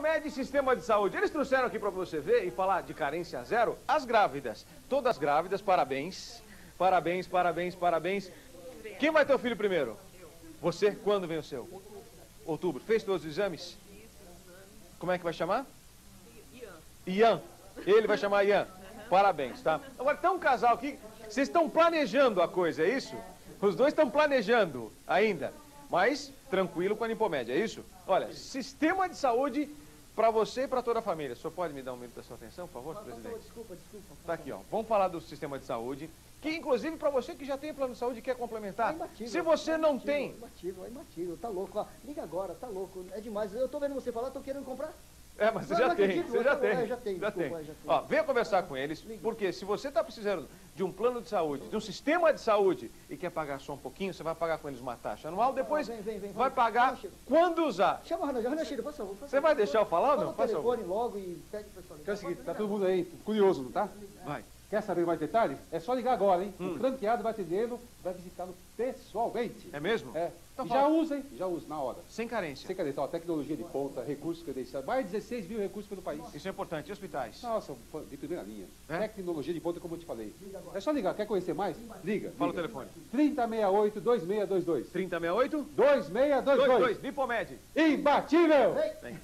Nipomed Sistema de Saúde. Eles trouxeram aqui pra você ver e falar de carência zero as grávidas. Todas grávidas, parabéns. Parabéns, parabéns, parabéns. Quem vai ter o filho primeiro? Você? Quando vem o seu? Outubro. Fez todos os exames? Como é que vai chamar? Ian. Ele vai chamar Ian. Parabéns, tá? Agora tem um casal aqui. Vocês estão planejando a coisa, é isso? Os dois estão planejando ainda. Mas tranquilo com a Nipomédia, é isso? Olha, sistema de saúde para você e para toda a família. O senhor pode me dar um minuto da sua atenção, por favor, presidente? Desculpa, desculpa. Tá aqui, ó. Vamos falar do sistema de saúde, que inclusive para você que já tem plano de saúde e quer complementar. É imbatível, Se você é não tem, É imbatível, é imbatível, tá louco. Ó, liga agora, tá louco, é demais. Eu tô vendo você falar, tô querendo comprar. É, mas você Não, já não tem, acredito, você já tem. é, já tenho, desculpa, tem. é, já tenho. Ó, venha conversar com eles, Liga. porque se você está precisando de um plano de saúde, de um sistema de saúde e quer pagar só um pouquinho, você vai pagar com eles uma taxa anual, depois Vem, vem, vem, vai pagar quando usar. Chama o Renan, Renan Chiro, por favor. Você vai deixar eu falar ou não? Fala o telefone logo e pede pessoal. Que é o seguinte, tá todo mundo aí curioso, não tá? Vai. Quer saber mais detalhes? É só ligar agora, hein? Hum. O franqueado vai atendê-lo, vai visitá-lo pessoalmente. É mesmo? É. Então já usa, hein? Já usa, na hora. Sem carência. Sem cadeta, ó, tecnologia de ponta, recursos credenciados, mais de 16 mil recursos pelo país. Isso é importante. E hospitais? Nossa, de primeira linha. É? Tecnologia de ponta, como eu te falei. É só ligar. Quer conhecer mais? Liga. Fala o liga. telefone. 3068-2622. 3068 2622. 22 Nipomed. Imbatível! Vem.